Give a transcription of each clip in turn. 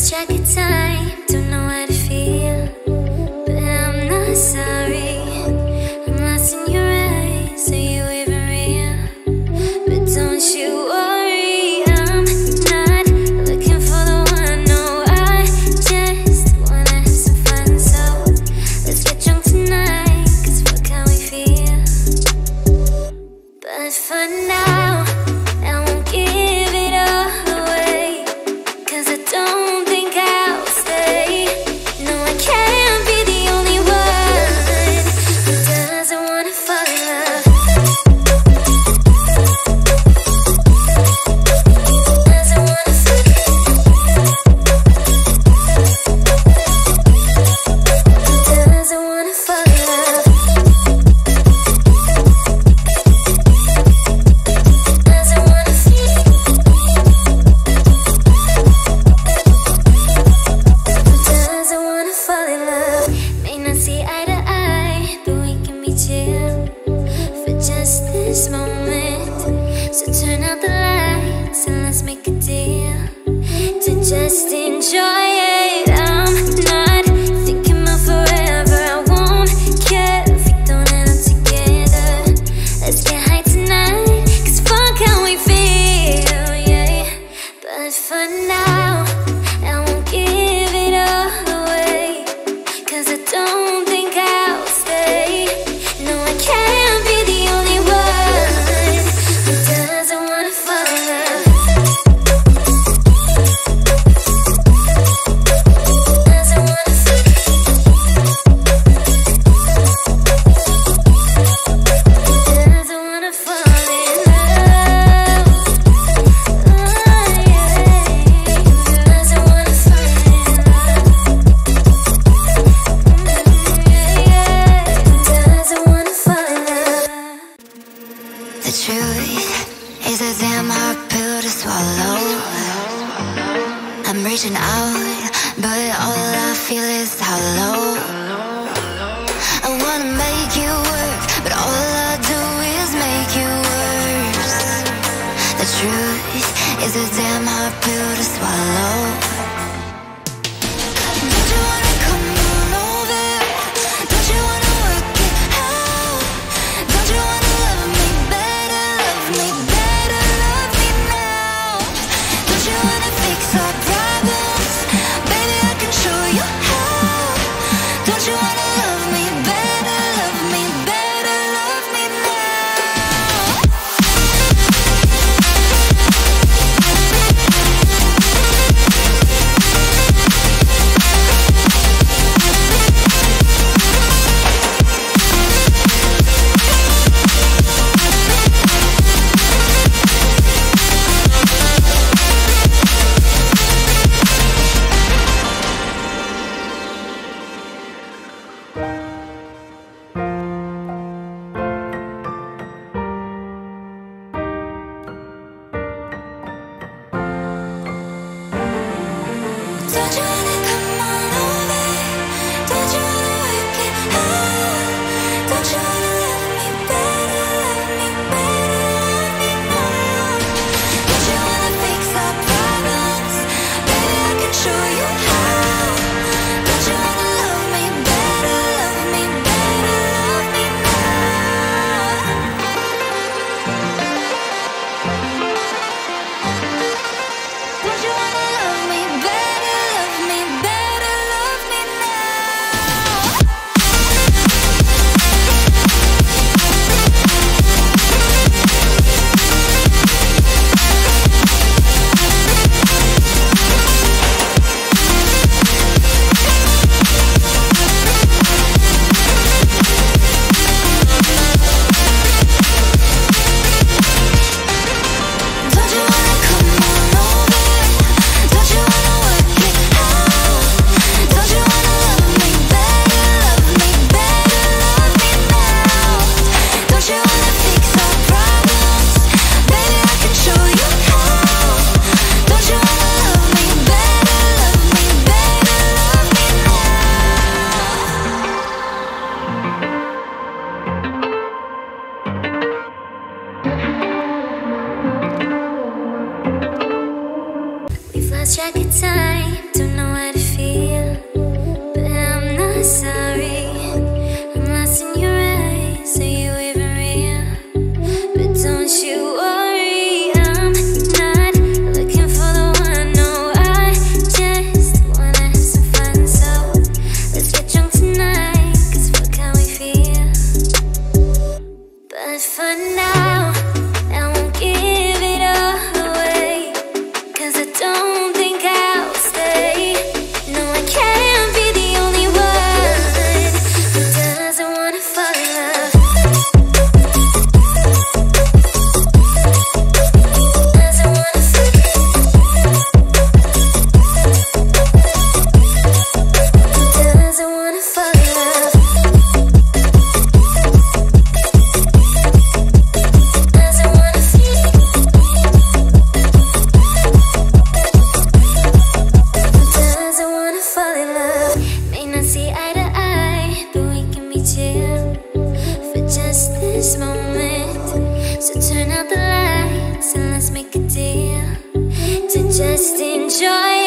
Let's check it time. Don't know how to feel. is a damn hard pill to swallow. touch this moment. So turn out the lights and let's make a deal To just enjoy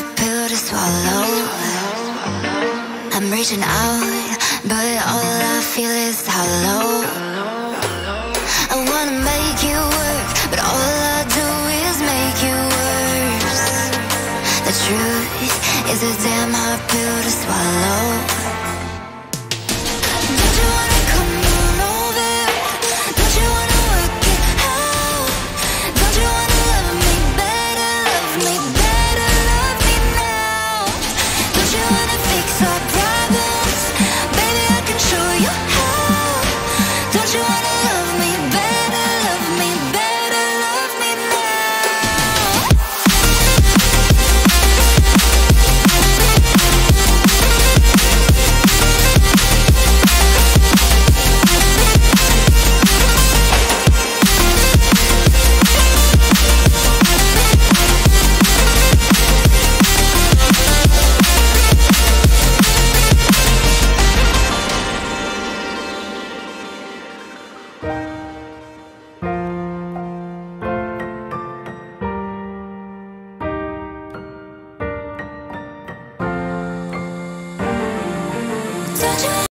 hard pill to swallow. I'm reaching out, but all I feel is hollow. I wanna make you work, but all I do is make you worse. The truth is a damn hard pill to swallow.